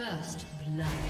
First blood.